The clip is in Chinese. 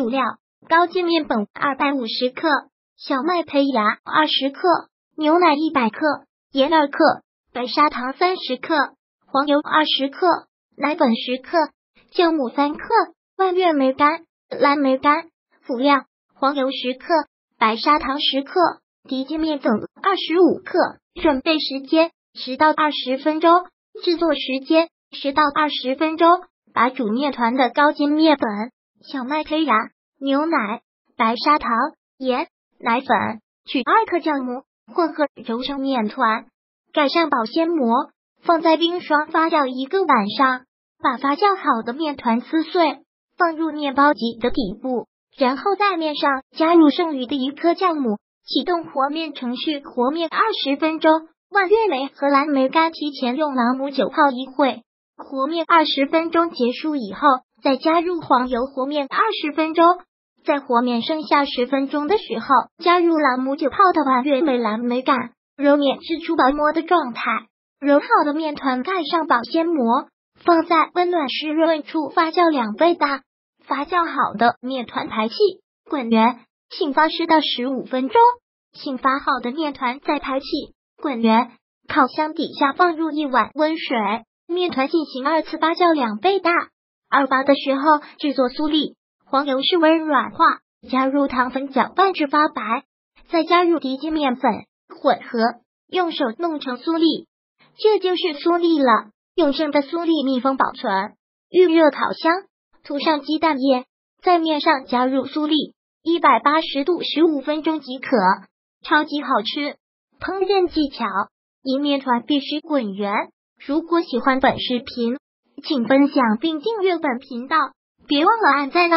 主料：高筋面粉二百五十克，小麦胚芽二十克，牛奶一百克，盐二克，白砂糖三十克，黄油二十克，奶粉十克，酵母三克，蔓越莓干、蓝莓干。辅料：黄油十克，白砂糖十克，低筋面粉二十五克。准备时间十到二十分钟，制作时间十到二十分钟。把煮面团的高筋面粉、小麦胚芽、牛奶、白砂糖、盐、奶粉取二克酵母混合揉成面团，盖上保鲜膜，放在冰霜发酵一个晚上。把发酵好的面团撕碎，放入面包机的底部，然后在面上加入剩余的一颗酵母。启动和面程序，和面二十分钟。蔓越莓和蓝莓干提前用朗姆酒泡一会，和面二十分钟结束以后，再加入黄油和面二十分钟。在和面剩下十分钟的时候，加入朗姆酒泡的蔓越莓、蓝莓干，揉面至出薄膜的状态。揉好的面团盖上保鲜膜，放在温暖湿润处发酵两倍大。发酵好的面团排气，滚圆。醒发十到十五分钟，醒发好的面团再排气滚圆。烤箱底下放入一碗温水，面团进行二次发酵两倍大。二发的时候制作酥粒，黄油室温软化，加入糖粉搅拌至发白，再加入低筋面粉混合，用手弄成酥粒，这就是酥粒了。用剩的酥粒密封保存。预热烤箱，涂上鸡蛋液，在面上加入酥粒。一百八十度十五分钟即可，超级好吃。烹饪技巧：一面团必须滚圆。如果喜欢本视频，请分享并订阅本频道，别忘了按赞哦。